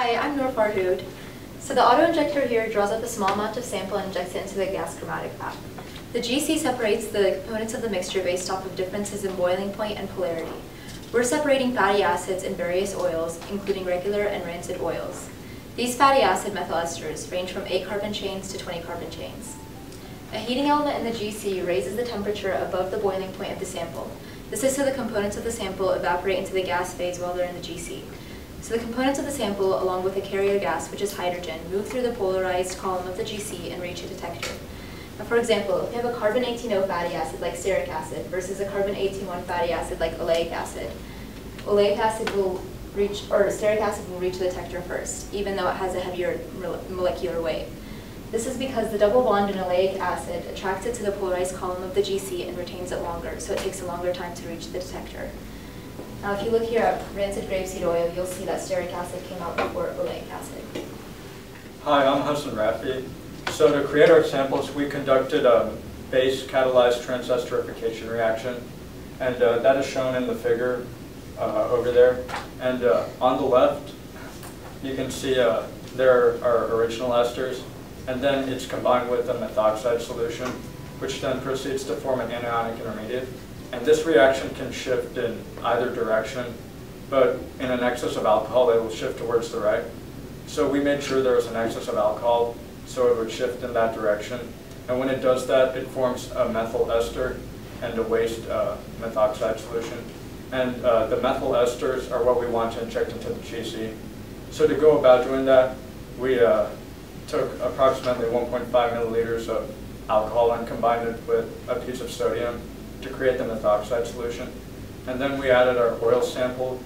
Hi, I'm Noor Farhood. So the auto-injector here draws up a small amount of sample and injects it into the gas chromatic. The GC separates the components of the mixture based off of differences in boiling point and polarity. We're separating fatty acids in various oils, including regular and rancid oils. These fatty acid methyl esters range from 8 carbon chains to 20 carbon chains. A heating element in the GC raises the temperature above the boiling point of the sample. This is so the components of the sample evaporate into the gas phase while they're in the GC. So the components of the sample, along with a carrier gas, which is hydrogen, move through the polarized column of the GC and reach a detector. Now, for example, if you have a carbon 18O fatty acid like stearic acid versus a carbon 18-1 fatty acid like oleic acid, oleic acid will reach, or stearic acid will reach the detector first, even though it has a heavier molecular weight. This is because the double bond in oleic acid attracts it to the polarized column of the GC and retains it longer, so it takes a longer time to reach the detector. Now if you look here at rancid grapeseed oil, you'll see that stearic acid came out before oleic acid. Hi, I'm Hassan Rafi. So to create our samples, we conducted a base catalyzed transesterification reaction, and uh, that is shown in the figure uh, over there. And uh, on the left, you can see uh, there are original esters, and then it's combined with a methoxide solution, which then proceeds to form an anionic intermediate. And this reaction can shift in either direction, but in an excess of alcohol, it will shift towards the right. So we made sure there was an excess of alcohol, so it would shift in that direction. And when it does that, it forms a methyl ester and a waste uh, methoxide solution. And uh, the methyl esters are what we want to inject into the GC. So to go about doing that, we uh, took approximately 1.5 milliliters of alcohol and combined it with a piece of sodium to create the methoxide solution. And then we added our oil sample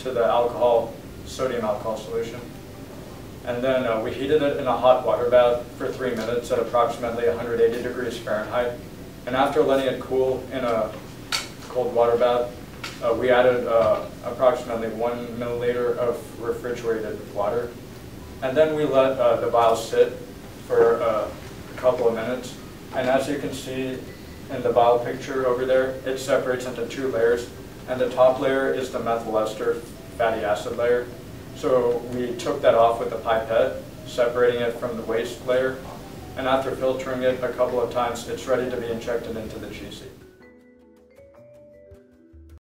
to the alcohol, sodium alcohol solution. And then uh, we heated it in a hot water bath for three minutes at approximately 180 degrees Fahrenheit. And after letting it cool in a cold water bath, uh, we added uh, approximately one milliliter of refrigerated water. And then we let uh, the vial sit for uh, a couple of minutes. And as you can see, in the vial picture over there, it separates into two layers. And the top layer is the methyl ester fatty acid layer. So we took that off with a pipette, separating it from the waste layer. And after filtering it a couple of times, it's ready to be injected into the GC.